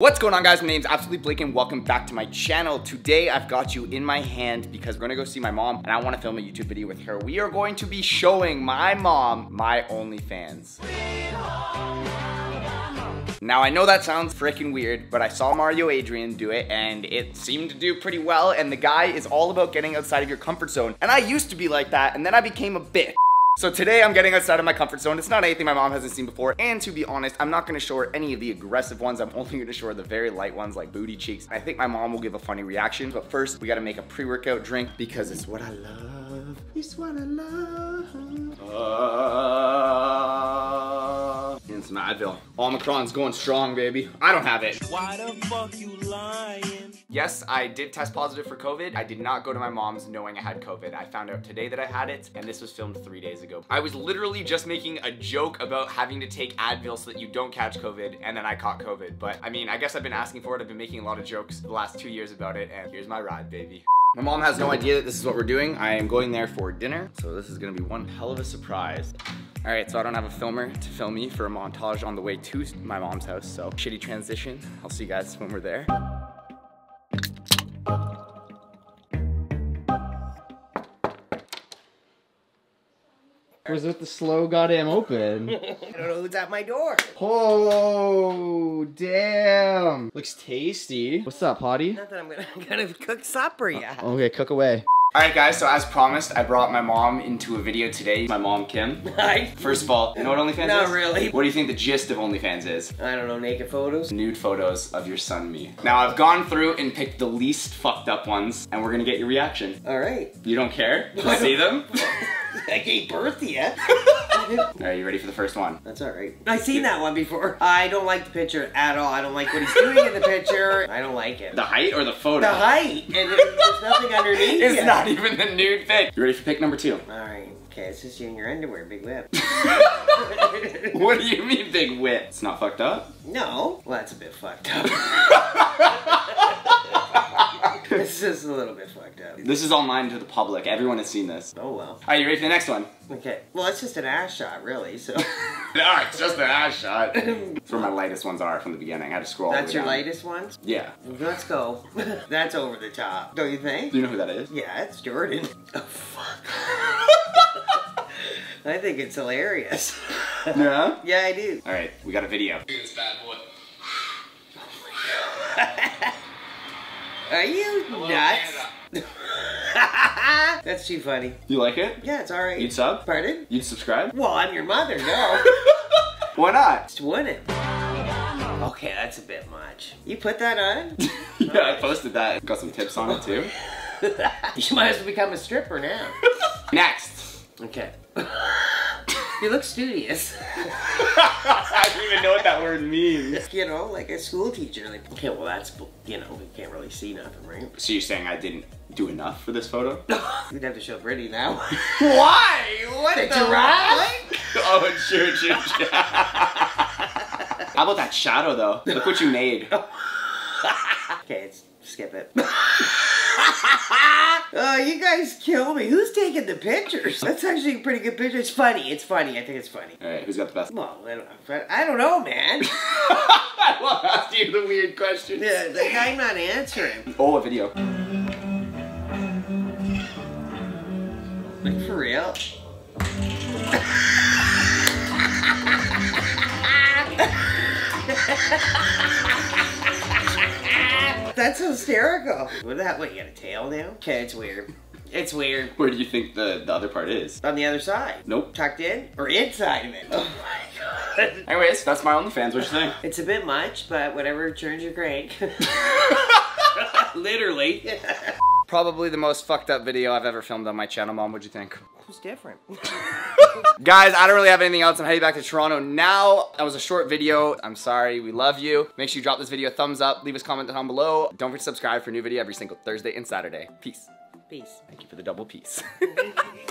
What's going on guys? My name's Absolutely Blake and welcome back to my channel. Today I've got you in my hand because we're gonna go see my mom and I wanna film a YouTube video with her. We are going to be showing my mom my OnlyFans. Now I know that sounds freaking weird, but I saw Mario Adrion do it and it seemed to do pretty well and the guy is all about getting outside of your comfort zone. And I used to be like that and then I became a bitch. So today I'm getting outside of my comfort zone. It's not anything my mom hasn't seen before. And to be honest, I'm not gonna show her any of the aggressive ones. I'm only gonna show her the very light ones like booty cheeks. I think my mom will give a funny reaction. But first, we gotta make a pre-workout drink because it's what I love. It's what I love. Uh, some Advil. Omicron's going strong, baby. I don't have it. Why the fuck you lying? Yes, I did test positive for COVID. I did not go to my mom's knowing I had COVID. I found out today that I had it, and this was filmed three days ago. I was literally just making a joke about having to take Advil so that you don't catch COVID, and then I caught COVID. But I mean, I guess I've been asking for it. I've been making a lot of jokes the last two years about it, and here's my ride, baby. My mom has no idea that this is what we're doing. I am going there for dinner, so this is gonna be one hell of a surprise. All right, so I don't have a filmer to film me for a montage on the way to my mom's house, so shitty transition. I'll see you guys when we're there. Was it the slow goddamn open? I don't know who's at my door. oh, damn. Looks tasty. What's up, potty? Not that I'm gonna, I'm gonna cook supper yet. Uh, okay, cook away. All right, guys, so as promised, I brought my mom into a video today. My mom, Kim. Hi. First of all, you know what OnlyFans Not is? Not really. What do you think the gist of OnlyFans is? I don't know, naked photos? Nude photos of your son, me. Now, I've gone through and picked the least fucked up ones, and we're gonna get your reaction. All right. You don't care to see them? I gave birth yet. All right, you ready for the first one? That's all right. I've seen that one before. I don't like the picture at all. I don't like what he's doing in the picture. I don't like it. The height or the photo? The height, and there's nothing underneath It's yet. not even the nude pic. You ready for pick number two? All right. Okay, it's just you in your underwear, big whip. What do you mean, big whip? It's not fucked up? no. Well, that's a bit fucked up. It's just a little bit fucked up. This is online to the public. Everyone has seen this. Oh well. All right, you ready for the next one? Okay. Well, it's just an ass shot, really. So Ah, it's just an ass shot. That's where my lightest ones are from the beginning. I had to scroll. that's your down. lightest ones. Yeah. Let's go. that's over the top, don't you think? Do you know who that is? Yeah, it's Jordan. Oh fuck. I think it's hilarious. Yeah. yeah, I do. All right, we got a video. Are you nuts? That's too funny. You like it? Yeah, it's alright. You'd sub? Pardon? You'd subscribe? Well, I'm your mother, no. Why not? Just wouldn't. Okay, that's a bit much. You put that on? yeah, I posted that. Got some tips on it too. you might as well become a stripper now. Next. Okay. You look studious. I don't even know what that word means. You know, like a school teacher. Like, okay, well, that's, you know, we can't really see nothing, right? So you're saying I didn't do enough for this photo? You'd have to show Brittany now. Why? What the giraffe? Oh, sure, sure, sure. How about that shadow though? Look what you made. okay, it's, skip it. oh, you guys kill me. Who's taking the pictures? That's actually a pretty good picture. It's funny. It's funny. I think it's funny. All right, who's got the best? Well, I don't, I don't know, man. I love asking you the weird questions. Yeah, like, I'm not answering. Oh, a video. Like, for real? That's hysterical. What that? What, you got a tail now? Okay, it's weird. It's weird. Where do you think the, the other part is? On the other side. Nope. Tucked in? Or inside of it? Oh my god. Anyways, that's my OnlyFans. What you think? It's a bit much, but whatever turns your crank. Literally. Probably the most fucked up video I've ever filmed on my channel, Mom. What'd you think? Who's different? Guys, I don't really have anything else. I'm heading back to Toronto now. That was a short video. I'm sorry. We love you. Make sure you drop this video a thumbs up. Leave us a comment down below. Don't forget to subscribe for a new video every single Thursday and Saturday. Peace. Peace. Thank you for the double peace.